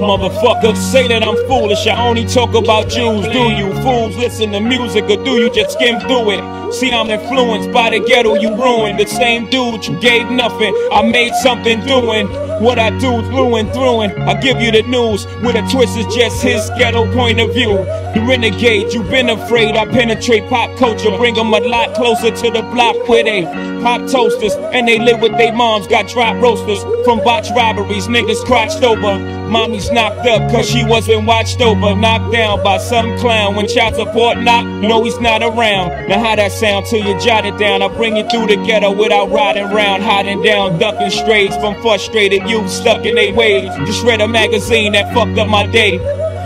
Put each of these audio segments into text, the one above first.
Motherfuckers say that I'm foolish. I only talk about Jews. Do you fools listen to music or do you just skim through it? See, I'm influenced by the ghetto you ruined. The same dude you gave nothing. I made something doing. What I do through and through, and I give you the news with a twist is just his ghetto point of view. The renegade, you've been afraid. I penetrate pop culture, bring them a lot closer to the block where they pop toasters and they live with their moms. Got drop roasters from botch robberies, niggas crotched over. Mommy's knocked up cause she wasn't watched over. Knocked down by some clown when child support knock, no he's not around. Now how that sound till you jot it down? I bring you through the ghetto without riding round, hiding down, ducking strays from frustrated youth stuck in their ways. Just read a magazine that fucked up my day.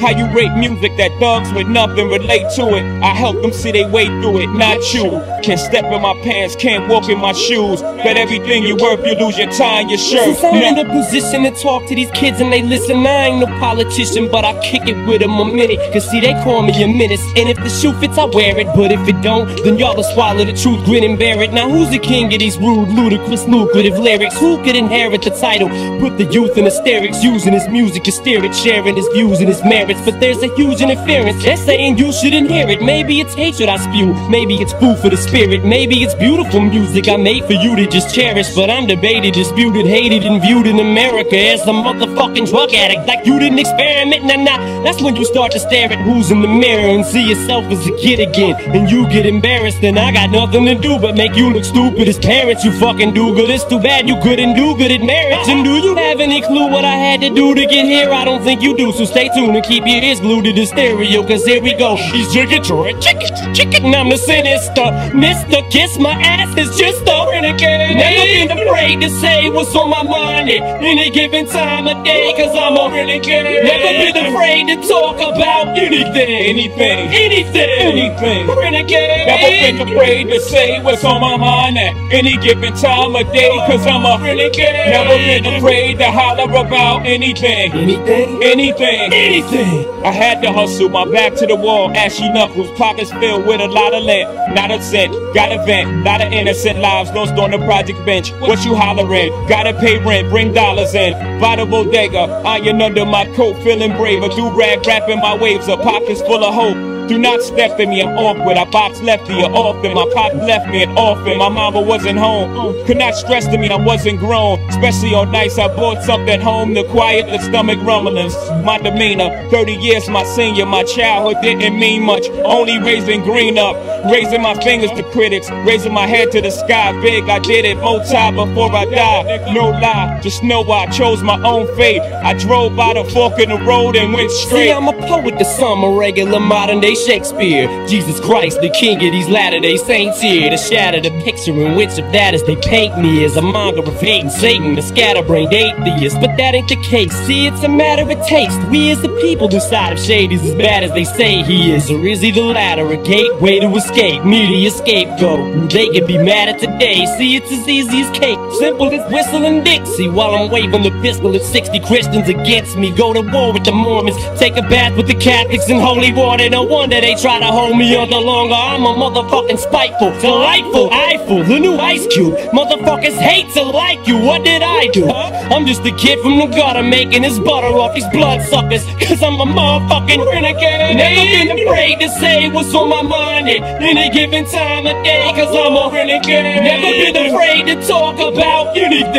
How you rate music that thugs with nothing relate to it? I help them see they way through it, not you. Can't step in my pants, can't walk in my shoes. Bet everything you worth, you lose your tie and your shirt. Since I'm in a position to talk to these kids and they listen, I ain't no politician, but I kick it with them a minute. Cause see, they call me a menace. And if the shoe fits, I wear it. But if it don't, then y'all will swallow the truth, grin and bear it. Now who's the king of these rude, ludicrous, lucrative lyrics? Who could inherit the title? Put the youth in hysterics, using his music, to steer it, sharing his views and his merits but there's a huge interference. They're saying you shouldn't hear it. Maybe it's hatred I spew, maybe it's food for the spirit, maybe it's beautiful music I made for you to just cherish. But I'm debated, disputed, hated, and viewed in America as a motherfucking drug addict. Like you didn't experiment, nah nah. That's when you start to stare at who's in the mirror and see yourself as a kid again. And you get embarrassed, and I got nothing to do but make you look stupid as parents. You fucking do good. It's too bad you couldn't do good at marriage. And do you have any clue what I had to do to get here? I don't think you do, so stay tuned and keep your ears glued to the stereo, cause here we go. He's chicken, chicken, chicken, I'm the sinister. Mr. Kiss My Ass is just a Never been afraid to say what's on my mind at any given time of day, cause I'm a renegade. Never been afraid to talk about anything, Anything, anything, anything. renegade. Never been afraid to say what's on my mind at any given time of day, cause I'm a renegade. Never been afraid to holler about anything, Anything, anything. anything. I had to hustle, my back to the wall, ashy knuckles, pockets filled with a lot of lint, not a cent, got a vent, lot of innocent lives on the project bench. What you hollering? Gotta pay rent, bring dollars in. Vital bodega, iron under my coat, feeling brave. A do rag wrapping my waves, a pockets full of hope. Do not step in me, I'm awkward. I box lefty or often. My pop left me an orphan. My mama wasn't home. Could not stress to me, I wasn't grown. Especially on nights I brought something home to quiet the stomach rumblings. My demeanor, 30 years my senior. My childhood didn't mean much. Only raising green up. Raising my fingers to critics. Raising my head to the sky. Biggie, I did it. Multi before I died. No lie, just know I chose my own fate. I drove by the fork in the road and went straight. See, I'm a poet to some, a regular modern day Shakespeare. Jesus Christ, the king of these latter day saints here. To shatter the picture in which of that as they paint me as a monger of hate and Satan, the scatterbrained atheist. But that ain't the case. See, it's a matter of taste. We as the people decide if Shady's as bad as they say he is. Or is he the latter, a gateway to escape? Media scapegoat. Who they can be mad at today. See, it's as easy as cake. Simple as whistling Dixie while I'm waving the pistol at 60 Christians against me. Go to war with the Mormons. Take a bath with the Catholics in holy water. No wonder they try to hold me under longer. I'm a motherfucking spiteful, delightful, eyeful, the new Ice Cube. Motherfuckers hate to like you. What did I do? I'm just a kid from the gutter making his butter off these bloodsuckers. Cause I'm a motherfucking renegade. Never been afraid to say what's on my mind at any given time of day. Cause I'm a renegade. Never been afraid to talk about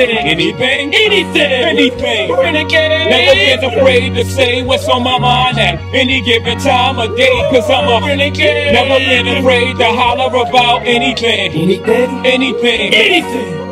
anything. Anything, Anything. anything. Renegade. Never been afraid to say what's on my mind at any given time of day, cause I'm a renegade. Never been afraid to holler about anything, Anything. anything. Anything.